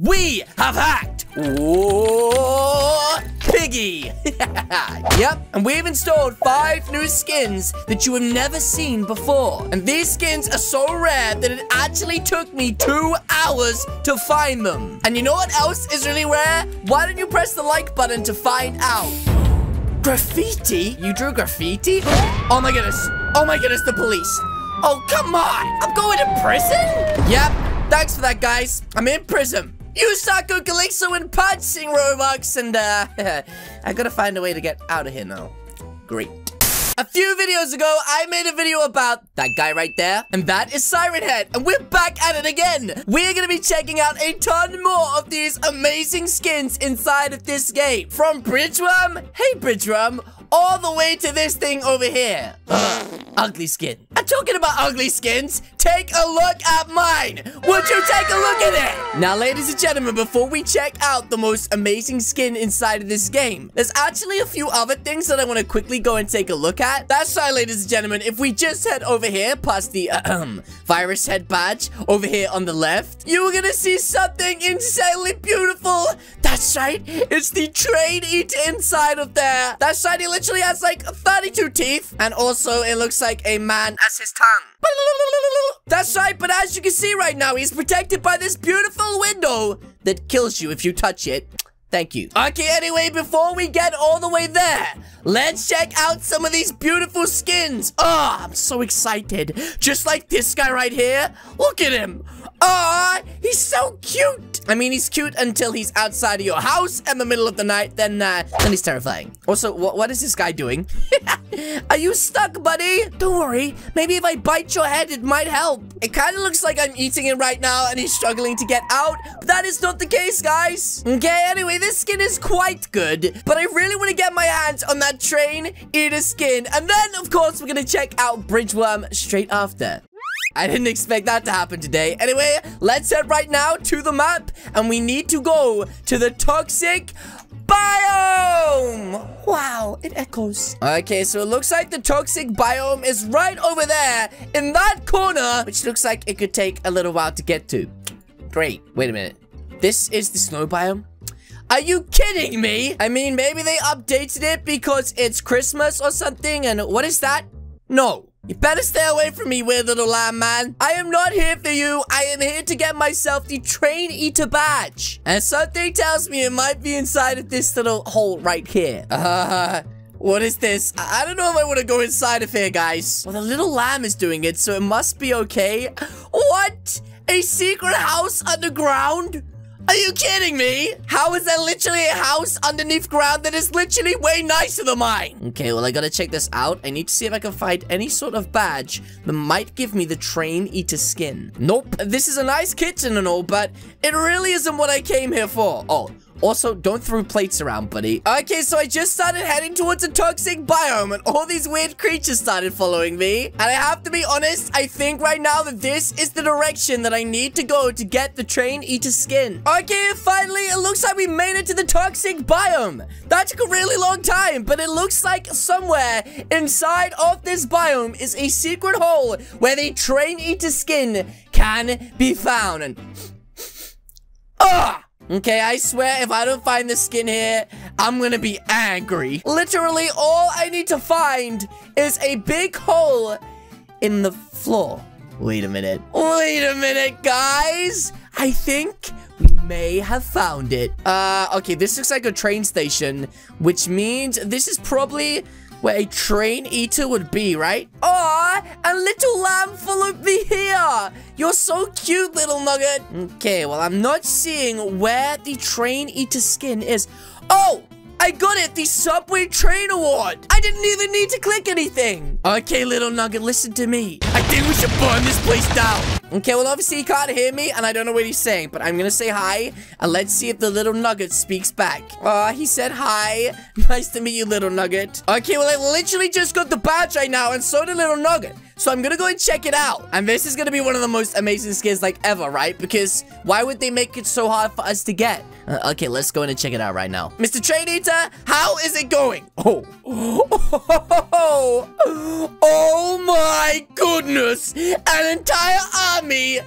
We have hacked Piggy. yep, and we've installed five new skins that you have never seen before. And these skins are so rare that it actually took me two hours to find them. And you know what else is really rare? Why don't you press the like button to find out? Graffiti? You drew graffiti? Oh my goodness. Oh my goodness, the police. Oh, come on. I'm going to prison? Yep. Thanks for that, guys. I'm in prison. On Calixo and punching Robux, and uh, I gotta find a way to get out of here now. Great. A few videos ago, I made a video about that guy right there, and that is Siren Head, and we're back at it again. We're gonna be checking out a ton more of these amazing skins inside of this game. From Bridgeworm, hey Bridgeworm, all the way to this thing over here. Ugh, ugly skin. I'm talking about ugly skins. Take a look at mine. Would you take a look at it? Now, ladies and gentlemen, before we check out the most amazing skin inside of this game, there's actually a few other things that I want to quickly go and take a look at. That's right, ladies and gentlemen. If we just head over here past the uh, virus head badge over here on the left, you're going to see something insanely beautiful. That's right. It's the train eater inside of there. That's right. He literally has like 32 teeth. And also it looks like a man as his tongue. That's right, but as you can see right now, he's protected by this beautiful window that kills you if you touch it. Thank you. Okay, anyway, before we get all the way there, let's check out some of these beautiful skins. Oh, I'm so excited. Just like this guy right here. Look at him. Ah, he's so cute. I mean, he's cute until he's outside of your house in the middle of the night. Then, uh, then he's terrifying. Also, wh what is this guy doing? Are you stuck, buddy? Don't worry. Maybe if I bite your head, it might help. It kind of looks like I'm eating it right now and he's struggling to get out. But that is not the case, guys. Okay, anyway, this skin is quite good. But I really want to get my hands on that train eater skin. And then, of course, we're going to check out Bridgeworm straight after. I didn't expect that to happen today. Anyway, let's head right now to the map. And we need to go to the toxic biome. Wow, it echoes. Okay, so it looks like the toxic biome is right over there in that corner, which looks like it could take a little while to get to. Great. Wait a minute. This is the snow biome? Are you kidding me? I mean, maybe they updated it because it's Christmas or something. And what is that? No. You better stay away from me, weird little lamb man. I am not here for you. I am here to get myself the Train Eater badge. And something tells me it might be inside of this little hole right here. Uh, what is this? I, I don't know if I want to go inside of here, guys. Well, the little lamb is doing it, so it must be okay. What? A secret house underground? Are you kidding me? How is there literally a house underneath ground that is literally way nicer than mine? Okay, well, I gotta check this out. I need to see if I can find any sort of badge that might give me the train eater skin. Nope. This is a nice kitchen and all, but it really isn't what I came here for. Oh, also, don't throw plates around, buddy. Okay, so I just started heading towards a toxic biome, and all these weird creatures started following me. And I have to be honest, I think right now that this is the direction that I need to go to get the train eater skin. Okay, finally, it looks like we made it to the toxic biome. That took a really long time, but it looks like somewhere inside of this biome is a secret hole where the train eater skin can be found. And... Ah! Okay, I swear if I don't find the skin here, I'm gonna be angry. Literally, all I need to find is a big hole in the floor. Wait a minute. Wait a minute, guys. I think we may have found it. Uh, okay, this looks like a train station, which means this is probably where a train eater would be, right? Aw, a little lamb follow me here. You're so cute, little nugget. Okay, well, I'm not seeing where the train eater skin is. Oh, I got it! The Subway Train Award! I didn't even need to click anything! Okay, little nugget, listen to me. I think we should burn this place down. Okay, well, obviously he can't hear me, and I don't know what he's saying, but I'm gonna say hi, and let's see if the little nugget speaks back. Uh, he said hi. Nice to meet you, little nugget. Okay, well, I literally just got the badge right now, and so did little nugget. So I'm gonna go and check it out. And this is gonna be one of the most amazing skins like ever, right? Because why would they make it so hard for us to get? Uh, okay, let's go in and check it out right now. Mr. Train Eater, how is it going? Oh. Oh, oh my goodness. An entire army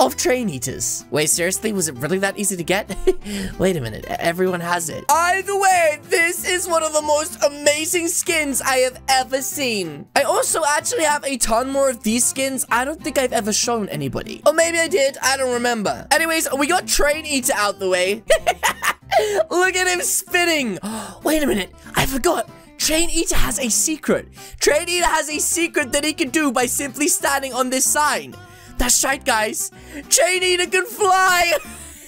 of Train Eaters. Wait, seriously? Was it really that easy to get? Wait a minute. Everyone has it. Either way, this is one of the most amazing skins I have ever seen. I also actually have a ton more of these skins I don't think I've ever shown anybody. Or maybe I did. I don't remember. Anyways, we got Train Eater out the way. Look at him spinning. Wait a minute. I forgot. Train Eater has a secret. Train Eater has a secret that he can do by simply standing on this sign. That's right, guys. Eater can fly.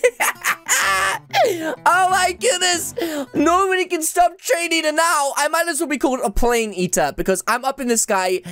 oh my goodness. Nobody can stop Train Eater now. I might as well be called a plane eater because I'm up in the sky,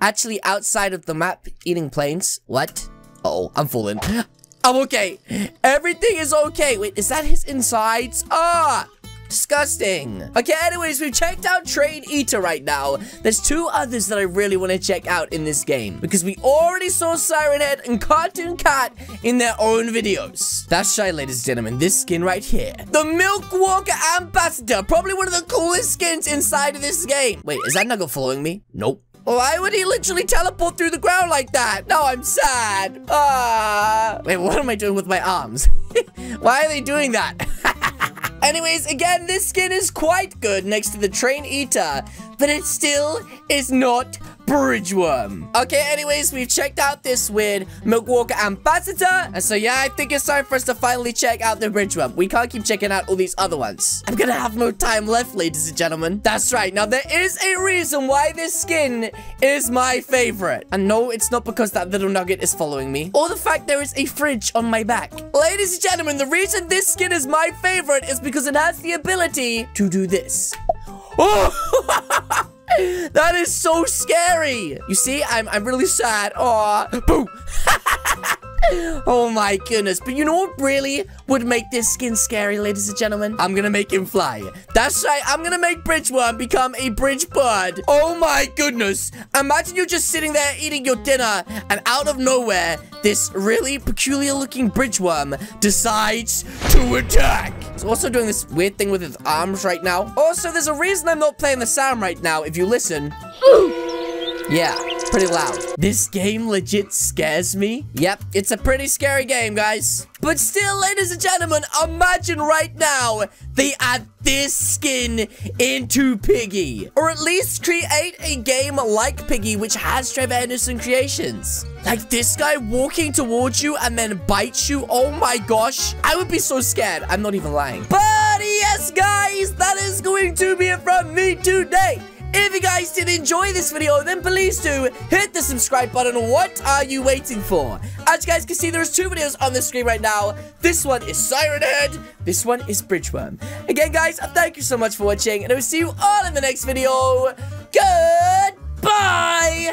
actually outside of the map, eating planes. What? Uh oh, I'm falling. I'm okay. Everything is okay. Wait, is that his insides? Ah! Disgusting. Okay, anyways, we've checked out Train Eater right now. There's two others that I really want to check out in this game because we already saw Siren Head and Cartoon Cat in their own videos. That's right, ladies and gentlemen, this skin right here. The Milk Walker Ambassador, probably one of the coolest skins inside of this game. Wait, is that Nugget following me? Nope. Why would he literally teleport through the ground like that? No, I'm sad. Ah. Wait, what am I doing with my arms? Why are they doing that? Anyways, again, this skin is quite good next to the Train Eater, but it still is not Bridgeworm. Okay, anyways, we've checked out this weird Milkwalker Ambassador. And so, yeah, I think it's time for us to finally check out the Bridgeworm. We can't keep checking out all these other ones. I'm gonna have no time left, ladies and gentlemen. That's right. Now, there is a reason why this skin is my favorite. And no, it's not because that little nugget is following me. Or the fact there is a fridge on my back. Ladies and gentlemen, the reason this skin is my favorite is because it has the ability to do this. Oh! that is so scary. You see, I'm, I'm really sad. Oh, boom. oh my goodness. But you know what really would make this skin scary, ladies and gentlemen? I'm gonna make him fly. That's right, I'm gonna make Bridgeworm become a bridge bird. Oh my goodness. Imagine you're just sitting there eating your dinner, and out of nowhere, this really peculiar looking Bridgeworm decides to attack. He's also doing this weird thing with his arms right now. Also, there's a reason I'm not playing the sound right now, if you listen. Yeah, pretty loud. This game legit scares me. Yep, it's a pretty scary game, guys. But still, ladies and gentlemen, imagine right now they add this skin into Piggy. Or at least create a game like Piggy, which has Trevor Henderson creations. Like this guy walking towards you and then bites you. Oh my gosh. I would be so scared. I'm not even lying. But yes, guys, that is going to be it from me today. If you guys did enjoy this video, then please do hit the subscribe button. What are you waiting for? As you guys can see, there's two videos on the screen right now. This one is Siren Head. This one is Bridgeworm. Again, guys, thank you so much for watching, and I will see you all in the next video. Goodbye!